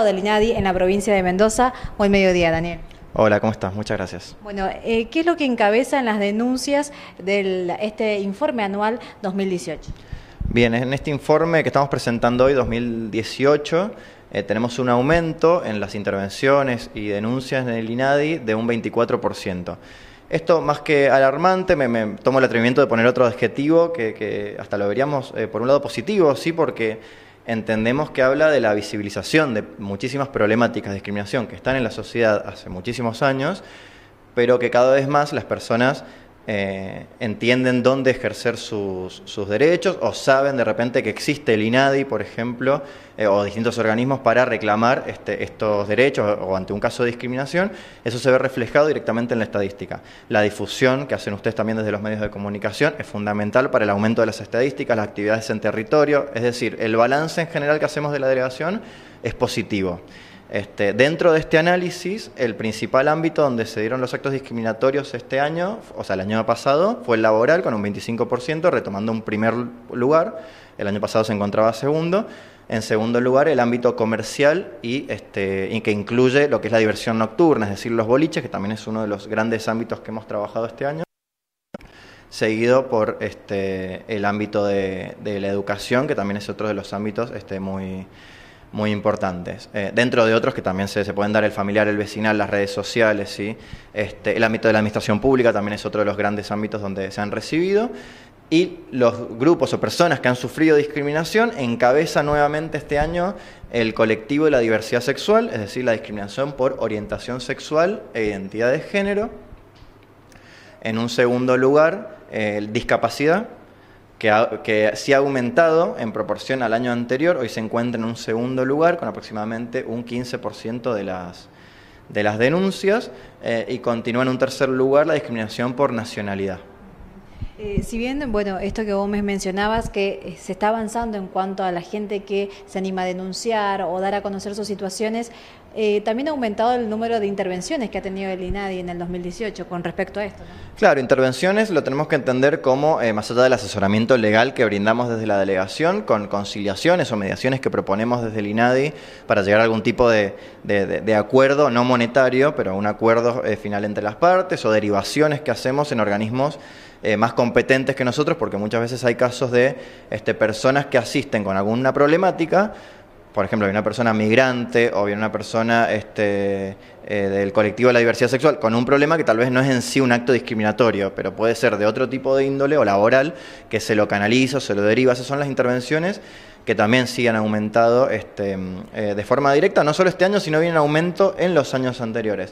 del INADI en la provincia de Mendoza. Buen mediodía, Daniel. Hola, ¿cómo estás? Muchas gracias. Bueno, eh, ¿qué es lo que encabeza en las denuncias de este informe anual 2018? Bien, en este informe que estamos presentando hoy, 2018, eh, tenemos un aumento en las intervenciones y denuncias en el INADI de un 24%. Esto, más que alarmante, me, tomo el atrevimiento de poner otro adjetivo que, hasta lo veríamos eh, por un lado positivo, sí, porque entendemos que habla de la visibilización de muchísimas problemáticas de discriminación que están en la sociedad hace muchísimos años, pero que cada vez más las personas eh, entienden dónde ejercer sus, derechos o saben de repente que existe el INADI, por ejemplo, eh, o distintos organismos para reclamar este, estos derechos o, ante un caso de discriminación, eso se ve reflejado directamente en la estadística. La difusión que hacen ustedes también desde los medios de comunicación es fundamental para el aumento de las estadísticas, las actividades en territorio, es decir, el balance en general que hacemos de la delegación es positivo. Este, dentro de este análisis, el principal ámbito donde se dieron los actos discriminatorios este año, o sea, el año pasado, fue el laboral con un 25%, retomando un primer lugar. El año pasado se encontraba segundo. En segundo lugar, el ámbito comercial y, este, y que incluye lo que es la diversión nocturna, es decir, los boliches, que también es uno de los grandes ámbitos que hemos trabajado este año seguido por este, el ámbito de, la educación, que también es otro de los ámbitos este, muy, muy importantes. Eh, dentro de otros que también se, pueden dar el familiar, el vecinal, las redes sociales, ¿sí? este, el ámbito de la administración pública también es otro de los grandes ámbitos donde se han recibido. Y los grupos o personas que han sufrido discriminación encabeza nuevamente este año el colectivo de la diversidad sexual, es decir, la discriminación por orientación sexual e identidad de género. En un segundo lugar, eh, discapacidad, que, sí ha aumentado en proporción al año anterior, hoy se encuentra en un segundo lugar con aproximadamente un 15% de las, de las denuncias eh, y continúa en un tercer lugar la discriminación por nacionalidad. Eh, si bien, bueno, esto que vos me mencionabas, que eh, se está avanzando en cuanto a la gente que se anima a denunciar o dar a conocer sus situaciones, eh, también ha aumentado el número de intervenciones que ha tenido el INADI en el 2018 con respecto a esto. Claro, intervenciones lo tenemos que entender como, eh, más allá del asesoramiento legal que brindamos desde la delegación, con conciliaciones o mediaciones que proponemos desde el INADI para llegar a algún tipo de, acuerdo, no monetario, pero un acuerdo eh, final entre las partes, o derivaciones que hacemos en organismos más competentes que nosotros, porque muchas veces hay casos de este, personas que asisten con alguna problemática, por ejemplo, hay una persona migrante o bien una persona este, eh, del colectivo de la diversidad sexual con un problema que tal vez no es en sí un acto discriminatorio, pero puede ser de otro tipo de índole o laboral que se lo canaliza o se lo deriva. Esas son las intervenciones que también sí han aumentado este, eh, de forma directa, no solo este año, sino bien en aumento en los años anteriores.